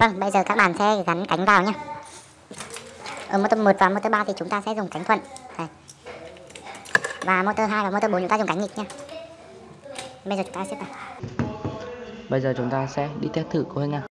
Vâng, bây giờ các bạn sẽ gắn cánh vào nhé. Ở motor 1 và motor 3 thì chúng ta sẽ dùng cánh thuận. Đây. Và motor 2 và motor 4 chúng ta dùng cánh nghịch nhé. Bây giờ chúng ta sẽ vào. Bây giờ chúng ta sẽ đi test thử cô Hưng ạ.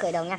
Khởi đầu nha.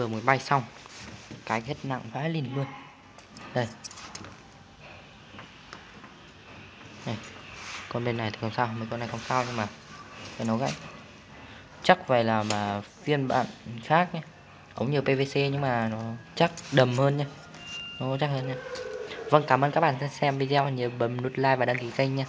Vừa mới bay xong. Cái rất nặng vãi lên luôn. Đây. Này, con bên này thì không sao, mấy con này không sao nhưng mà cái nó gãy. Chắc vậy là mà phiên bản khác nhé. Ống nhiều PVC nhưng mà nó chắc đầm hơn nha nó chắc hơn nha Vâng cảm ơn các bạn đã xem video. Nhớ bấm nút like và đăng ký kênh nha